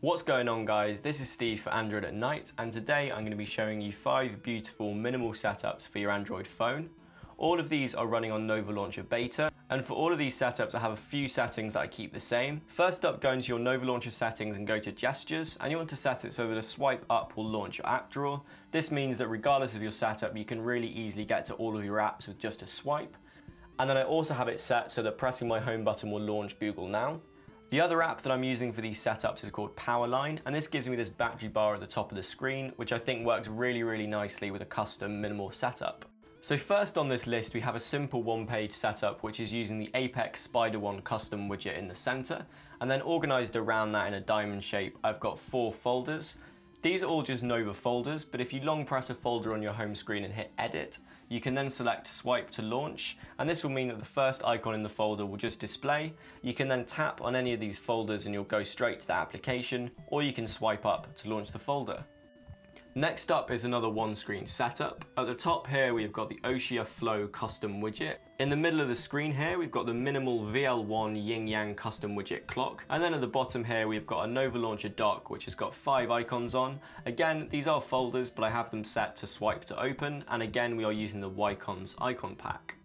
What's going on guys, this is Steve for Android at Night and today I'm going to be showing you 5 beautiful minimal setups for your Android phone. All of these are running on Nova Launcher Beta and for all of these setups I have a few settings that I keep the same. First up go into your Nova Launcher settings and go to gestures and you want to set it so that a swipe up will launch your app drawer. This means that regardless of your setup you can really easily get to all of your apps with just a swipe. And then I also have it set so that pressing my home button will launch Google Now. The other app that I'm using for these setups is called Powerline, and this gives me this battery bar at the top of the screen, which I think works really, really nicely with a custom minimal setup. So first on this list, we have a simple one-page setup, which is using the Apex Spider One custom widget in the center, and then organized around that in a diamond shape, I've got four folders. These are all just Nova folders, but if you long press a folder on your home screen and hit edit, you can then select swipe to launch, and this will mean that the first icon in the folder will just display. You can then tap on any of these folders and you'll go straight to the application, or you can swipe up to launch the folder. Next up is another one screen setup. At the top here we've got the OCEA Flow custom widget. In the middle of the screen here we've got the minimal VL1 Yin Yang custom widget clock. And then at the bottom here we've got a Nova Launcher dock which has got five icons on. Again these are folders but I have them set to swipe to open and again we are using the Whicons icon pack.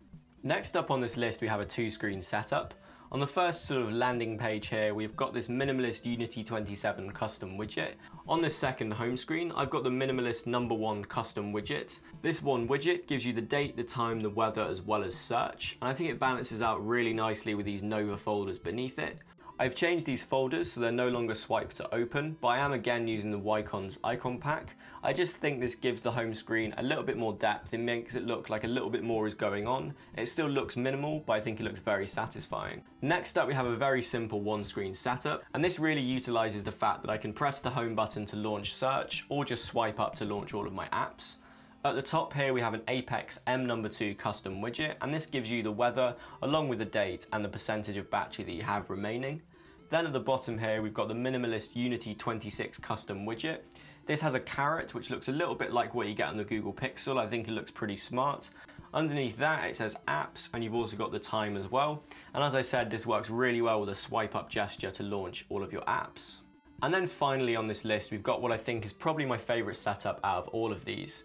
Next up on this list we have a two screen setup. On the first sort of landing page here, we've got this minimalist Unity 27 custom widget. On this second home screen, I've got the minimalist number one custom widget. This one widget gives you the date, the time, the weather, as well as search. And I think it balances out really nicely with these Nova folders beneath it. I've changed these folders so they're no longer swipe to open, but I am again using the Whicons icon pack. I just think this gives the home screen a little bit more depth. It makes it look like a little bit more is going on. It still looks minimal, but I think it looks very satisfying. Next up, we have a very simple one screen setup, and this really utilizes the fact that I can press the home button to launch search or just swipe up to launch all of my apps. At the top here we have an Apex M number 2 custom widget and this gives you the weather along with the date and the percentage of battery that you have remaining. Then at the bottom here, we've got the minimalist Unity 26 custom widget. This has a caret, which looks a little bit like what you get on the Google Pixel. I think it looks pretty smart. Underneath that, it says apps, and you've also got the time as well. And as I said, this works really well with a swipe up gesture to launch all of your apps. And then finally on this list, we've got what I think is probably my favorite setup out of all of these.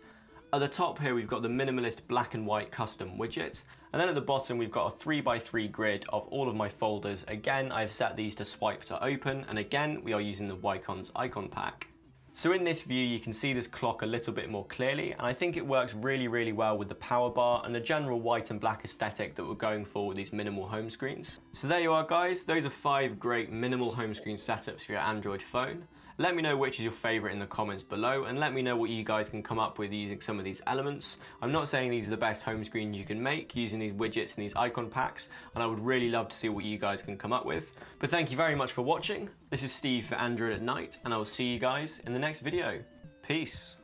At the top here, we've got the minimalist black and white custom widget. And then at the bottom, we've got a three by three grid of all of my folders. Again, I've set these to swipe to open. And again, we are using the Whicons icon pack. So in this view, you can see this clock a little bit more clearly, and I think it works really, really well with the power bar and the general white and black aesthetic that we're going for with these minimal home screens. So there you are guys, those are five great minimal home screen setups for your Android phone. Let me know which is your favorite in the comments below and let me know what you guys can come up with using some of these elements. I'm not saying these are the best home screens you can make using these widgets and these icon packs and I would really love to see what you guys can come up with. But thank you very much for watching. This is Steve for Android at Night and I will see you guys in the next video. Peace.